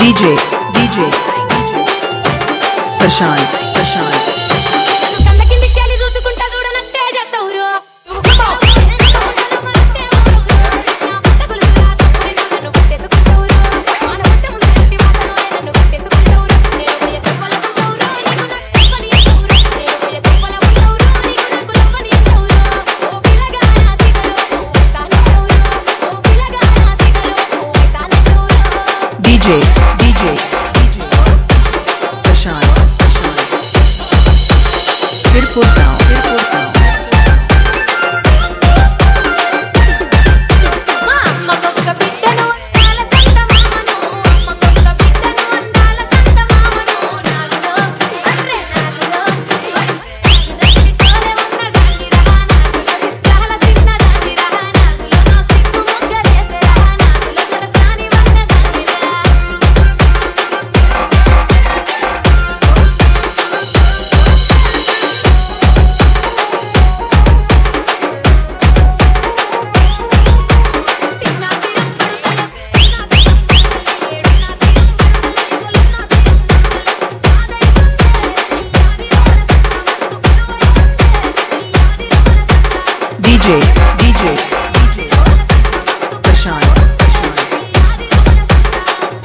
DJ, DJ, Prashant, Prashant. DJ.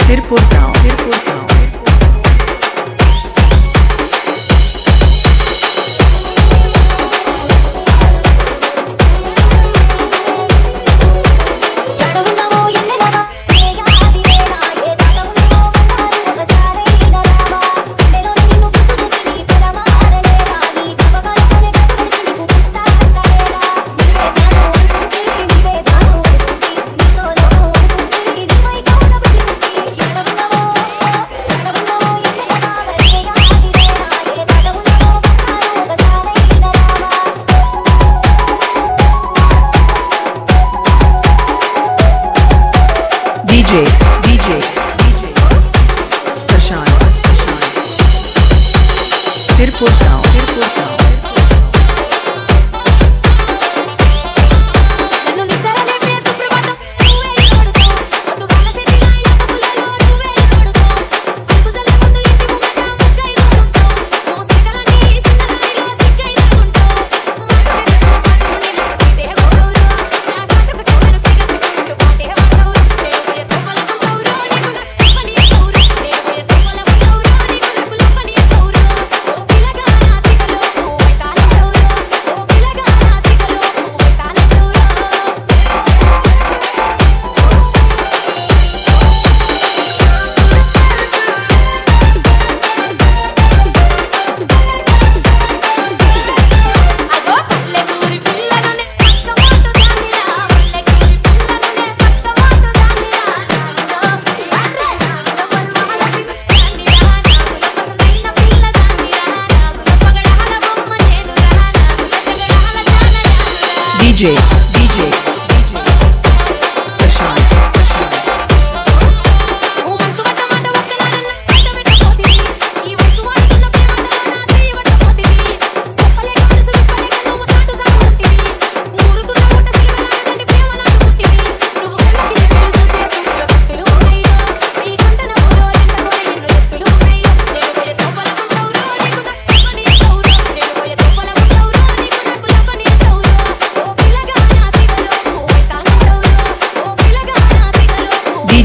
Sirpur गाँव Sirpur DJ, DJ, DJ, Prashant, Prashant, Sirpur sound, Sirpur sound J.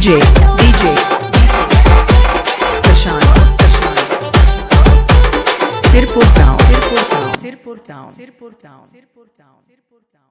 DJ, DJ, Prashant, Prashant, Sirpur Town, Sirpur Town, Sirpur Town, Sirpur Town, Sirpur Town, Sirpur Town.